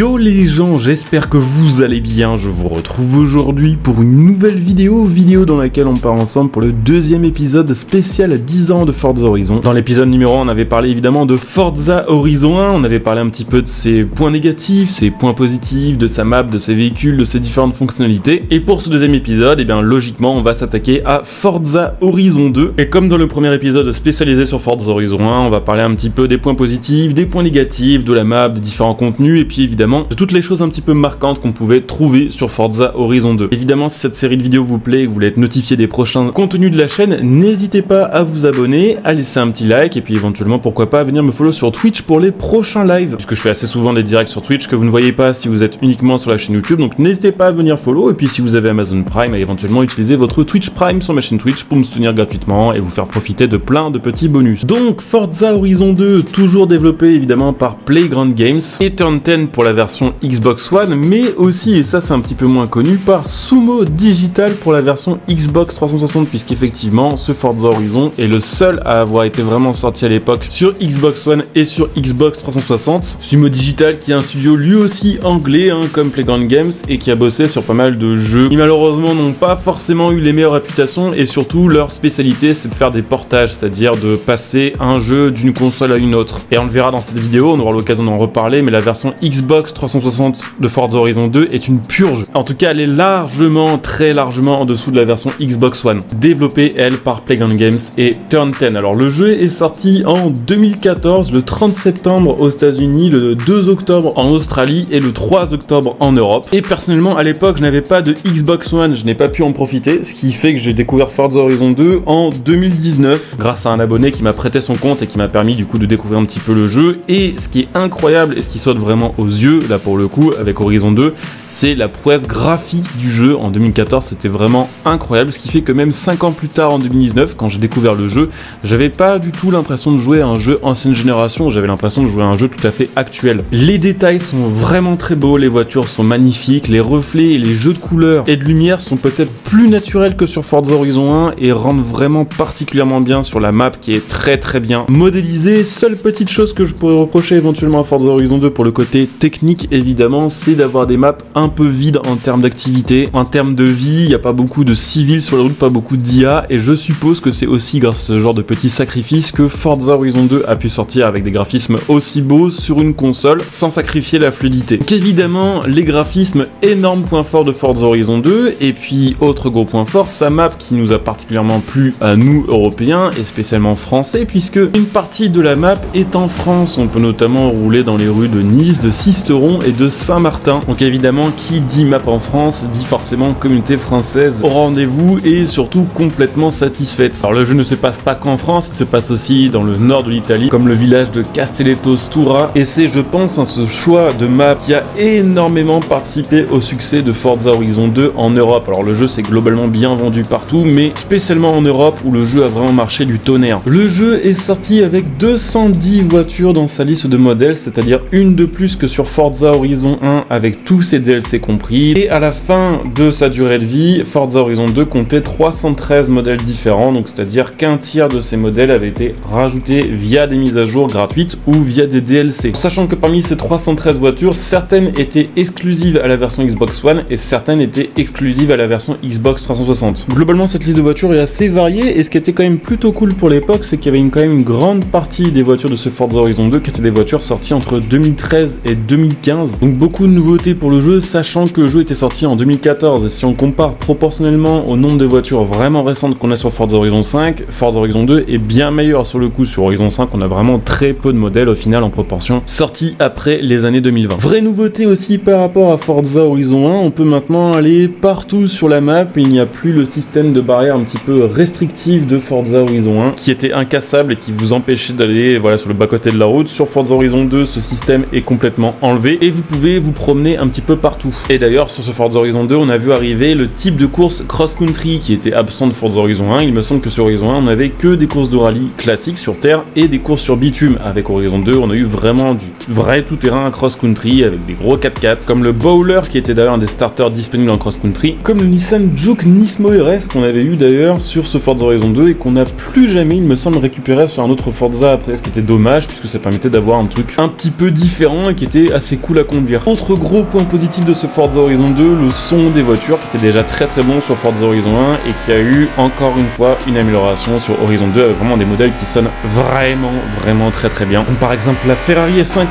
Yo les gens, j'espère que vous allez bien, je vous retrouve aujourd'hui pour une nouvelle vidéo, vidéo dans laquelle on part ensemble pour le deuxième épisode spécial 10 ans de Forza Horizon. Dans l'épisode numéro 1, on avait parlé évidemment de Forza Horizon 1, on avait parlé un petit peu de ses points négatifs, ses points positifs, de sa map, de ses véhicules, de ses différentes fonctionnalités. Et pour ce deuxième épisode, eh bien logiquement, on va s'attaquer à Forza Horizon 2. Et comme dans le premier épisode spécialisé sur Forza Horizon 1, on va parler un petit peu des points positifs, des points négatifs, de la map, des différents contenus, et puis évidemment de toutes les choses un petit peu marquantes qu'on pouvait trouver sur Forza Horizon 2. Évidemment, si cette série de vidéos vous plaît et que vous voulez être notifié des prochains contenus de la chaîne, n'hésitez pas à vous abonner, à laisser un petit like, et puis éventuellement, pourquoi pas, à venir me follow sur Twitch pour les prochains lives, puisque je fais assez souvent des directs sur Twitch que vous ne voyez pas si vous êtes uniquement sur la chaîne YouTube, donc n'hésitez pas à venir follow, et puis si vous avez Amazon Prime, à éventuellement utiliser votre Twitch Prime sur ma chaîne Twitch pour me soutenir gratuitement et vous faire profiter de plein de petits bonus. Donc, Forza Horizon 2, toujours développé évidemment par Playground Games, et Turn 10 pour la version Xbox One, mais aussi, et ça c'est un petit peu moins connu, par Sumo Digital pour la version Xbox 360, puisqu'effectivement, ce Forza Horizon est le seul à avoir été vraiment sorti à l'époque sur Xbox One et sur Xbox 360. Sumo Digital qui est un studio lui aussi anglais, hein, comme Playground Games, et qui a bossé sur pas mal de jeux qui malheureusement n'ont pas forcément eu les meilleures réputations, et surtout leur spécialité c'est de faire des portages, c'est-à-dire de passer un jeu d'une console à une autre. Et on le verra dans cette vidéo, on aura l'occasion d'en reparler, mais la version Xbox 360 de Forza Horizon 2 est une purge. En tout cas, elle est largement, très largement en dessous de la version Xbox One, développée elle par Playground Games et Turn 10. Alors le jeu est sorti en 2014, le 30 septembre aux États-Unis, le 2 octobre en Australie et le 3 octobre en Europe. Et personnellement, à l'époque, je n'avais pas de Xbox One, je n'ai pas pu en profiter, ce qui fait que j'ai découvert Forza Horizon 2 en 2019 grâce à un abonné qui m'a prêté son compte et qui m'a permis du coup de découvrir un petit peu le jeu. Et ce qui est incroyable et ce qui saute vraiment aux yeux, là pour le coup, avec Horizon 2, c'est la prouesse graphique du jeu. En 2014, c'était vraiment incroyable, ce qui fait que même 5 ans plus tard, en 2019, quand j'ai découvert le jeu, j'avais pas du tout l'impression de jouer à un jeu ancienne génération, j'avais l'impression de jouer à un jeu tout à fait actuel. Les détails sont vraiment très beaux, les voitures sont magnifiques, les reflets et les jeux de couleurs et de lumière sont peut-être plus naturels que sur Forza Horizon 1 et rendent vraiment particulièrement bien sur la map qui est très très bien modélisée. Seule petite chose que je pourrais reprocher éventuellement à Forza Horizon 2 pour le côté technique évidemment, c'est d'avoir des maps un peu vides en termes d'activité, en termes de vie, il n'y a pas beaucoup de civils sur la route, pas beaucoup d'IA, et je suppose que c'est aussi grâce à ce genre de petits sacrifices que Forza Horizon 2 a pu sortir avec des graphismes aussi beaux sur une console sans sacrifier la fluidité. Donc évidemment, les graphismes, énorme point fort de Forza Horizon 2, et puis autre gros point fort, sa map qui nous a particulièrement plu à nous Européens, et spécialement Français, puisque une partie de la map est en France, on peut notamment rouler dans les rues de Nice, de Sisteron et de Saint-Martin. Donc évidemment, qui dit map en France, dit forcément communauté française au rendez-vous et surtout complètement satisfaite. Alors le jeu ne se passe pas qu'en France, il se passe aussi dans le nord de l'Italie, comme le village de Castelletto Stura, et c'est je pense un ce choix de map qui a énormément participé au succès de Forza Horizon 2 en Europe. Alors le jeu s'est globalement bien vendu partout, mais spécialement en Europe où le jeu a vraiment marché du tonnerre. Le jeu est sorti avec 210 voitures dans sa liste de modèles, c'est-à-dire une de plus que sur Forza Horizon 1 avec tous ses DLC compris. Et à la fin de sa durée de vie, Forza Horizon 2 comptait 313 modèles différents, donc c'est-à-dire qu'un tiers de ces modèles avaient été rajoutés via des mises à jour gratuites ou via des DLC. Sachant que parmi ces 313 voitures, certaines étaient exclusives à la version Xbox One et certaines étaient exclusives à la version Xbox 360. Globalement, cette liste de voitures est assez variée et ce qui était quand même plutôt cool pour l'époque, c'est qu'il y avait quand même une grande partie des voitures de ce Forza Horizon 2 qui étaient des voitures sorties entre 2013 et 2015. Donc beaucoup de nouveautés pour le jeu, sachant que le jeu était sorti en 2014. Et si on compare proportionnellement au nombre de voitures vraiment récentes qu'on a sur Forza Horizon 5, Forza Horizon 2 est bien meilleur sur le coup. Sur Horizon 5, on a vraiment très peu de modèles au final en proportion sortis après les années 2020. Vraie nouveauté aussi par rapport à Forza Horizon 1, on peut maintenant aller partout sur la map. Il n'y a plus le système de barrière un petit peu restrictif de Forza Horizon 1 qui était incassable et qui vous empêchait d'aller voilà, sur le bas-côté de la route. Sur Forza Horizon 2, ce système est complètement enlevé et vous pouvez vous promener un petit peu partout. Et d'ailleurs, sur ce Forza Horizon 2, on a vu arriver le type de course cross-country qui était absent de Forza Horizon 1. Il me semble que sur Horizon 1, on n'avait que des courses de rallye classiques sur terre et des courses sur bitume. Avec Horizon 2, on a eu vraiment du vrai tout-terrain cross-country avec des gros 4x4, comme le Bowler qui était d'ailleurs un des starters disponibles en cross-country, comme le Nissan Juke Nismo RS qu'on avait eu d'ailleurs sur ce Forza Horizon 2 et qu'on n'a plus jamais, il me semble, récupéré sur un autre Forza après, ce qui était dommage puisque ça permettait d'avoir un truc un petit peu différent et qui était assez c'est cool à conduire. Autre gros point positif de ce Forza Horizon 2, le son des voitures qui était déjà très très bon sur Forza Horizon 1 et qui a eu encore une fois une amélioration sur Horizon 2 avec vraiment des modèles qui sonnent vraiment vraiment très très bien. par exemple la Ferrari F50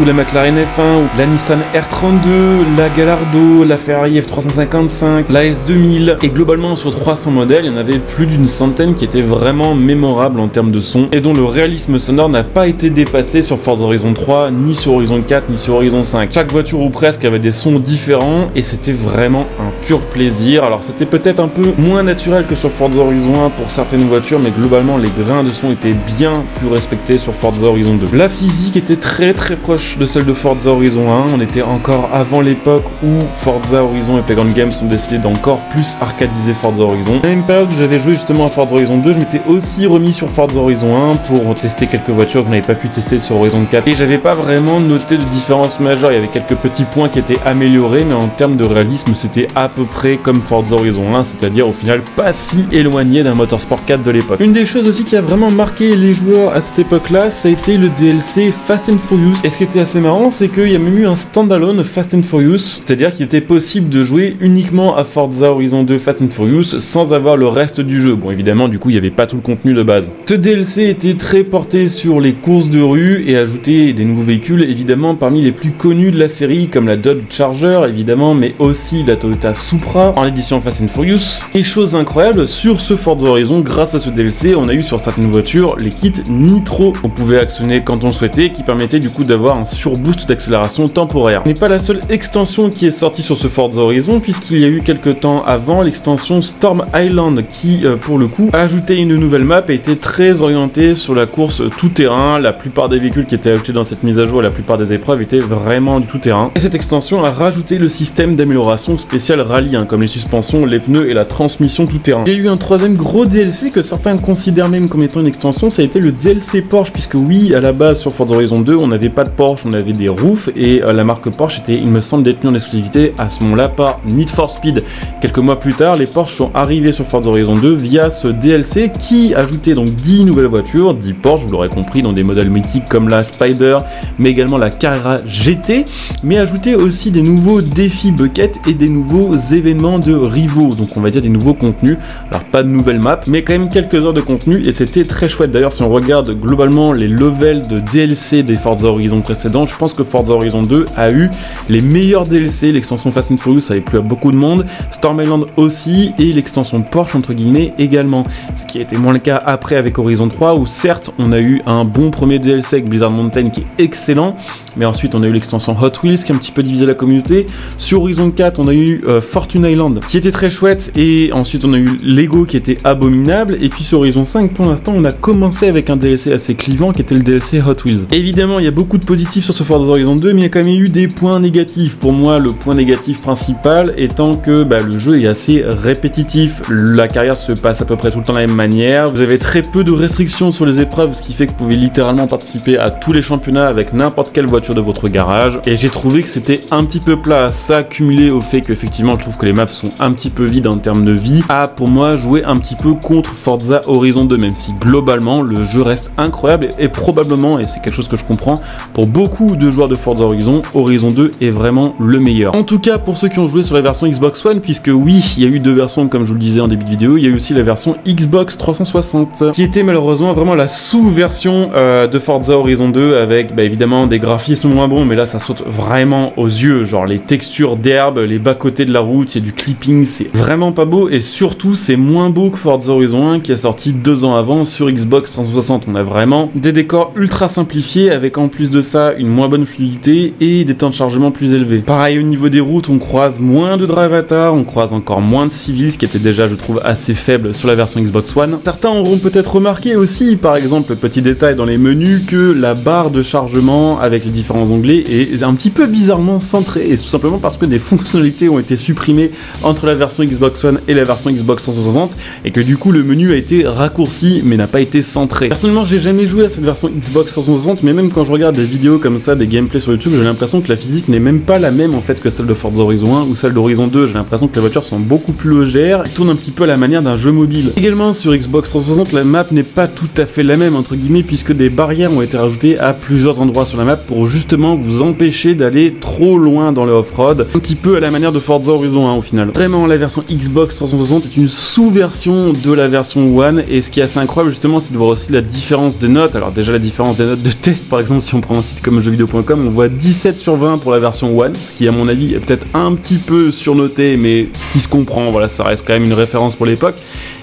ou la McLaren F1 ou la Nissan R32, la Gallardo, la Ferrari F355, la S2000 et globalement sur 300 modèles, il y en avait plus d'une centaine qui étaient vraiment mémorables en termes de son et dont le réalisme sonore n'a pas été dépassé sur Forza Horizon 3, ni sur Horizon 4, ni sur Horizon 5. Chaque voiture ou presque avait des sons différents et c'était vraiment un pur plaisir. Alors c'était peut-être un peu moins naturel que sur Forza Horizon 1 pour certaines voitures, mais globalement les grains de son étaient bien plus respectés sur Forza Horizon 2. La physique était très très proche de celle de Forza Horizon 1, on était encore avant l'époque où Forza Horizon et Playground Games ont décidé d'encore plus arcadiser Forza Horizon. La même période où j'avais joué justement à Forza Horizon 2, je m'étais aussi remis sur Forza Horizon 1 pour tester quelques voitures que je n'avais pas pu tester sur Horizon 4 et j'avais pas vraiment noté de différence majeure, il y avait quelques petits points qui étaient améliorés, mais en termes de réalisme c'était à peu près comme Forza Horizon 1, c'est-à-dire au final pas si éloigné d'un Motorsport 4 de l'époque. Une des choses aussi qui a vraiment marqué les joueurs à cette époque-là, ça a été le DLC Fast and Furious. Et ce qui était assez marrant, c'est qu'il y a même eu un standalone Fast and Furious, c'est-à-dire qu'il était possible de jouer uniquement à Forza Horizon 2 Fast and Furious sans avoir le reste du jeu. Bon, évidemment, du coup, il n'y avait pas tout le contenu de base. Ce DLC était très porté sur les courses de rue et ajoutait des nouveaux véhicules, évidemment, parmi les plus connus de la série, comme la Dodge Charger, évidemment, mais aussi la Toyota Supra en édition Fast and Furious. Et chose incroyable, sur ce Forza Horizon, grâce à ce DLC, on a eu sur certaines voitures les kits Nitro. On pouvait actionner quand on le souhaitait, qui permettait du coup d'avoir un surboost d'accélération temporaire. N'est pas la seule extension qui est sortie sur ce Forza Horizon, puisqu'il y a eu quelques temps avant l'extension Storm Island, qui euh, pour le coup a ajouté une nouvelle map et était très orientée sur la course tout-terrain. La plupart des véhicules qui étaient ajoutés dans cette mise à jour, la plupart des épreuves étaient vraiment du tout-terrain. Et cette extension a rajouté le système d'amélioration spécial rallye, hein, comme les suspensions, les pneus et la transmission tout-terrain. Il y a eu un troisième gros DLC que certains considèrent même comme étant une extension, ça a été le DLC Porsche, puisque oui, à la base sur Forza Horizon 2, on n'avait pas de Porsche, on avait des roofs, et euh, la marque Porsche était, il me semble, détenue en exclusivité à ce moment-là par Need for Speed. Quelques mois plus tard, les Porsche sont arrivés sur Forza Horizon 2 via ce DLC qui ajoutait donc 10 nouvelles voitures, 10 Porsche, vous l'aurez compris, dans des modèles mythiques comme la Spider, mais également la Carrera GT, mais ajoutait aussi des nouveaux défis bucket et des nouveaux événements de rivaux, donc on va dire des nouveaux contenus. Alors pas de nouvelles maps, mais quand même quelques heures de contenu et c'était très chouette. D'ailleurs, si on regarde globalement les levels de DLC des Forza Horizon précédents, je pense que Forza Horizon 2 a eu les meilleurs DLC. L'extension Fast and Furious avait plu à beaucoup de monde, Storm Island aussi et l'extension Porsche entre guillemets également. Ce qui a été moins le cas après avec Horizon 3 où certes on a eu un bon premier DLC avec Blizzard Mountain qui est excellent, mais ensuite on a eu l'extension Hot Wheels qui a un petit peu divisé la communauté. Sur Horizon 4 on a eu euh, Fortune Island qui était très chouette et ensuite on a eu Lego qui était abominable et puis sur Horizon 5 pour l'instant on a commencé avec un DLC assez clivant qui était le DLC Hot Wheels. Évidemment il y a beaucoup de positifs sur ce Forza Horizon 2 mais il y a quand même eu des points négatifs. Pour moi le point négatif principal étant que bah, le jeu est assez répétitif, la carrière se passe à peu près tout le temps de la même manière, vous avez très peu de restrictions sur les épreuves ce qui fait que vous pouvez littéralement participer à tous les championnats avec n'importe quelle voiture de votre garage et j'ai trouvé que c'était un petit peu plat, ça cumulé au fait qu'effectivement je trouve que les maps sont un petit peu vides en termes de vie, a pour moi joué un petit peu contre Forza Horizon 2 même si globalement le jeu reste incroyable et, probablement, et c'est quelque chose que je comprends, pour beaucoup de joueurs de Forza Horizon, Horizon 2 est vraiment le meilleur. En tout cas pour ceux qui ont joué sur la version Xbox One, puisque oui, il y a eu deux versions comme je vous le disais en début de vidéo, il y a eu aussi la version Xbox 360 qui était malheureusement vraiment la sous-version euh, de Forza Horizon 2 avec bah, évidemment des graphismes moins bons, mais là ça saute vraiment aux yeux, genre les textures d'herbe, les bas-côtés de la route, c'est du clipping, c'est vraiment pas beau et surtout c'est moins beau que Forza Horizon 1 qui a sorti deux ans avant sur Xbox 360. On a vraiment des décors ultra simplifiés avec en plus de ça une moins bonne fluidité et des temps de chargement plus élevés. Pareil au niveau des routes, on croise moins de drive on croise encore moins de civils, ce qui était déjà je trouve assez faible sur la version Xbox One. Certains auront peut-être remarqué aussi, par exemple, petit détail dans les menus, que la barre de chargement avec les différents onglets est un petit peu bizarrement centrée, et tout simplement parce que des fonctionnalités ont été supprimées entre la version Xbox One et la version Xbox 360, et que du coup le menu a été raccourci mais n'a pas été centré. Personnellement, j'ai jamais joué à cette version Xbox 360, mais même quand je regarde des vidéos comme ça, des gameplays sur YouTube, j'ai l'impression que la physique n'est même pas la même en fait que celle de Forza Horizon 1 ou celle d'Horizon 2. J'ai l'impression que les voitures sont beaucoup plus légères, et tournent un petit peu à la manière d'un jeu mobile. Également sur Xbox 360, la map n'est pas tout à fait la même entre guillemets puisque des barrières ont été rajoutées à plusieurs endroits sur la map pour justement vous empêcher d'aller trop loin dans le off-road, un petit peu à la manière de Forza Horizon 1 au final. Vraiment, la version Xbox 360 est une sous-version de la version One, et ce qui est assez incroyable justement, c'est de voir aussi la différence de notes. Alors déjà la différence des notes de test, par exemple, si on prend un site comme jeuxvideo.com, on voit 17 sur 20 pour la version One, ce qui à mon avis est peut-être un petit peu surnoté, mais ce qui se comprend, voilà, ça reste quand même une référence pour l'époque.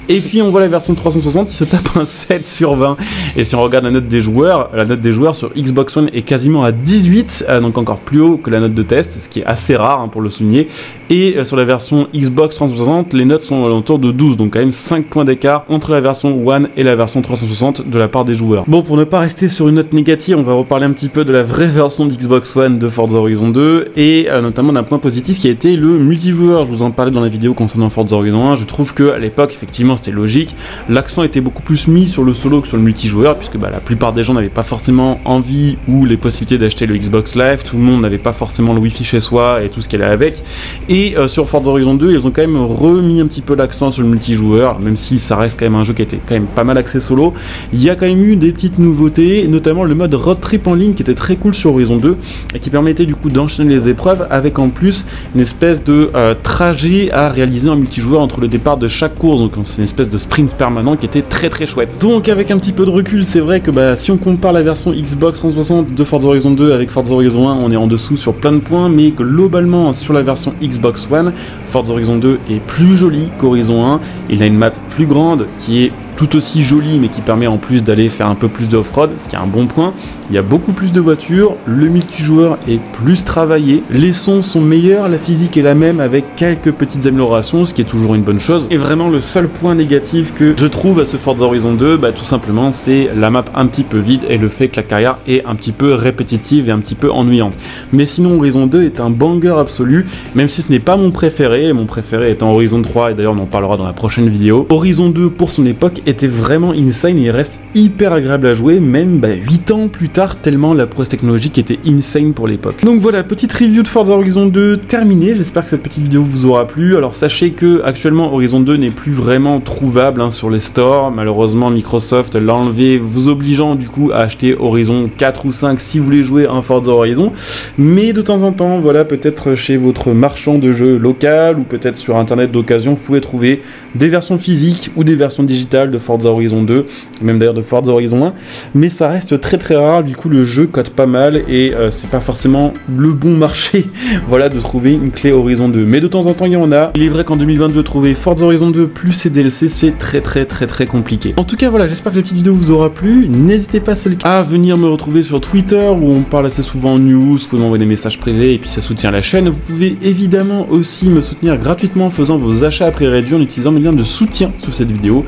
Et puis on voit la version 360 qui se tape un 7 sur 20. Et si on regarde la note des joueurs, la note des joueurs sur Xbox One est quasiment à 18, euh, donc encore plus haut que la note de test, ce qui est assez rare hein, pour le souligner. Et euh, sur la version Xbox 360, les notes sont autour de 12, donc quand même 5 points d'écart entre la version One et la version 360 de la part des joueurs. Bon, pour ne pas rester sur une note négative, on va reparler un petit peu de la vraie version d'Xbox One de Forza Horizon 2, et euh, notamment d'un point positif qui a été le multijoueur. Je vous en parlais dans la vidéo concernant Forza Horizon 1. Je trouve que à l'époque, effectivement, c'était logique. L'accent était beaucoup plus mis sur le solo que sur le multijoueur, puisque bah, la plupart des gens n'avaient pas forcément envie ou les possibilités d'acheter le Xbox Live, tout le monde n'avait pas forcément le Wi-Fi chez soi et tout ce qu'elle allait avec. Et euh, sur Forza Horizon 2, ils ont quand même remis un petit peu l'accent sur le multijoueur, même si ça reste quand même un jeu qui était quand même pas mal axé solo. Il y a quand même eu des petites nouveautés, notamment le mode road trip en ligne qui était très cool sur Horizon 2 et qui permettait du coup d'enchaîner les épreuves avec en plus une espèce de euh, trajet à réaliser en multijoueur entre le départ de chaque course. Donc espèce de sprint permanent qui était très très chouette. Donc avec un petit peu de recul, c'est vrai que bah, si on compare la version Xbox 360 de Forza Horizon 2 avec Forza Horizon 1, on est en dessous sur plein de points, mais globalement sur la version Xbox One, Forza Horizon 2 est plus joli qu'Horizon 1. Il a une map plus grande qui est tout aussi joli mais qui permet en plus d'aller faire un peu plus d'off-road, ce qui est un bon point. Il y a beaucoup plus de voitures, le multijoueur est plus travaillé, les sons sont meilleurs, la physique est la même avec quelques petites améliorations, ce qui est toujours une bonne chose. Et vraiment le seul point négatif que je trouve à ce Forza Horizon 2, bah, tout simplement c'est la map un petit peu vide et le fait que la carrière est un petit peu répétitive et un petit peu ennuyante. Mais sinon Horizon 2 est un banger absolu, même si ce n'est pas mon préféré, mon préféré étant Horizon 3 et d'ailleurs on en parlera dans la prochaine vidéo. Horizon 2 pour son époque était vraiment insane et il reste hyper agréable à jouer, même 8 bah, ans plus tard, tellement la prouesse technologique était insane pour l'époque. Donc voilà, petite review de Forza Horizon 2 terminée, j'espère que cette petite vidéo vous aura plu. Alors sachez que actuellement Horizon 2 n'est plus vraiment trouvable hein, sur les stores, malheureusement Microsoft l'a enlevé, vous obligeant du coup à acheter Horizon 4 ou 5 si vous voulez jouer un Forza Horizon, mais de temps en temps, voilà, peut-être chez votre marchand de jeux local ou peut-être sur internet d'occasion, vous pouvez trouver des versions physiques ou des versions digitales de Forza Horizon 2, même d'ailleurs de Forza Horizon 1, mais ça reste très très rare, du coup le jeu cote pas mal et euh, c'est pas forcément le bon marché voilà, de trouver une clé Horizon 2. Mais de temps en temps il y en a. Il est vrai qu'en 2022 trouver Forza Horizon 2 plus ses DLC c'est très très très très compliqué. En tout cas voilà, j'espère que la petite vidéo vous aura plu. N'hésitez pas à venir me retrouver sur Twitter où on parle assez souvent news, vous pouvez m'envoyer des messages privés et puis ça soutient la chaîne. Vous pouvez évidemment aussi me soutenir gratuitement en faisant vos achats à prix réduit en utilisant mes liens de soutien sous cette vidéo.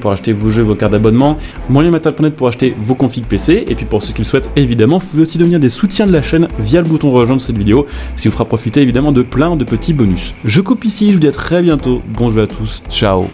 Pour acheter vos jeux, vos cartes d'abonnement, mon lien pour acheter vos configs PC, et puis pour ceux qui le souhaitent évidemment, vous pouvez aussi devenir des soutiens de la chaîne via le bouton rejoindre cette vidéo, ce qui vous fera profiter évidemment de plein de petits bonus. Je coupe ici, je vous dis à très bientôt, bon jeu à tous, ciao